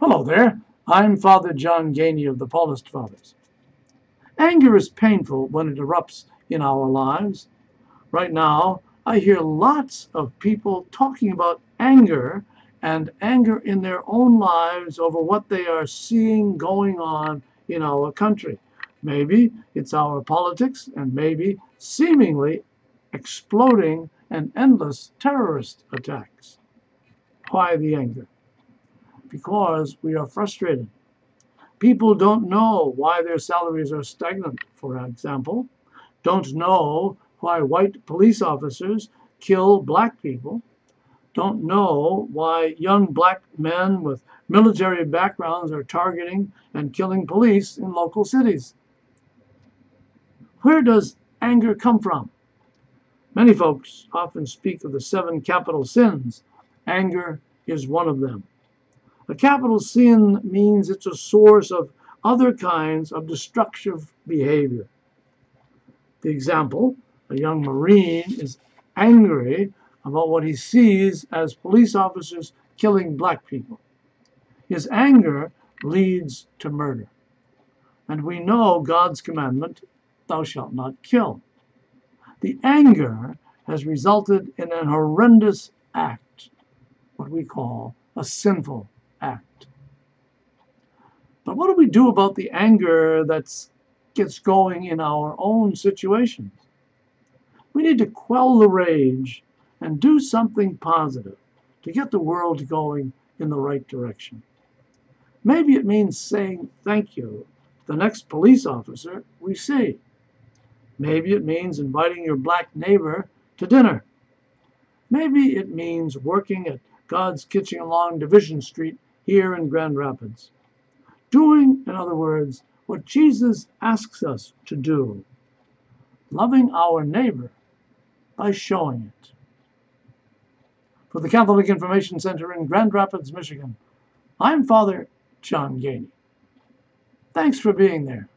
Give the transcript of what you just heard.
Hello there. I'm Father John Geaney of the Paulist Fathers. Anger is painful when it erupts in our lives. Right now, I hear lots of people talking about anger and anger in their own lives over what they are seeing going on in our country. Maybe it's our politics, and maybe seemingly exploding and endless terrorist attacks. Why the anger? Because we are frustrated. People don't know why their salaries are stagnant, for example, don't know why white police officers kill black people, don't know why young black men with military backgrounds are targeting and killing police in local cities. Where does anger come from? Many folks often speak of the seven capital sins. Anger is one of them. A capital sin means it's a source of other kinds of destructive behavior. The example, a young Marine is angry about what he sees as police officers killing black people. His anger leads to murder. And we know God's commandment, thou shalt not kill. The anger has resulted in an horrendous act, what we call a sinful act. But what do we do about the anger that gets going in our own situations? We need to quell the rage and do something positive to get the world going in the right direction. Maybe it means saying thank you to the next police officer we see. Maybe it means inviting your black neighbor to dinner. Maybe it means working at God's Kitchen along Division Street here in Grand Rapids. Doing, in other words, what Jesus asks us to do. Loving our neighbor by showing it. For the Catholic Information Center in Grand Rapids, Michigan, I'm Father John Geaney. Thanks for being there.